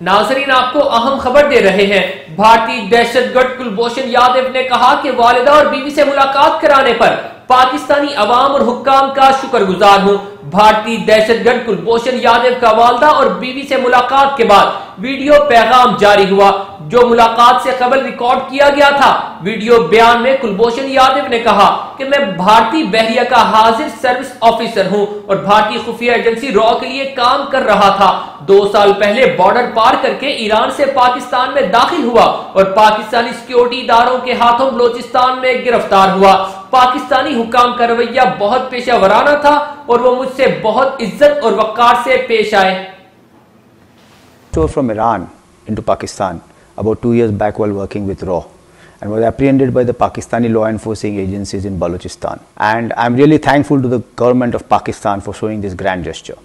नाजरीन, आपको अहम खबर दे रहे हैं। भारतीय दहशतगर्द कुलभूषण यादव ने कहा कि वालिदा और बीवी से मुलाकात कराने पर पाकिस्तानी अवाम और हुक्काम का शुक्रगुजार हूँ। भारतीय दहशतगर्द कुलभूषण यादव का वालदा और बीवी से मुलाकात के बाद वीडियो पैगाम जारी हुआ। जो मुलाकात से कबल रिकॉर्ड किया गया था, वीडियो बयान में कुलभूषण यादव ने कहा कि मैं भारतीय बहरिया का हाजिर सर्विस ऑफिसर हूँ और भारतीय खुफिया एजेंसी रॉ के लिए काम कर रहा था। दो साल पहले बॉर्डर पार करके ईरान से पाकिस्तान में दाखिल हुआ और पाकिस्तानी सिक्योरिटी इदारों के हाथों बलोचिस्तान में गिरफ़्तार हुआ। पाकिस्तानी हुकाम का रवैया बहुत पेशा वराना था और वो मुझसे बहुत इज़्ज़त और वकार से पेश आए। From Iran into Pakistan about two years back while working with RAW and was apprehended by the Pakistani law enforcing agencies in Balochistan. And I'm really thankful to the government of Pakistan for showing this grand gesture.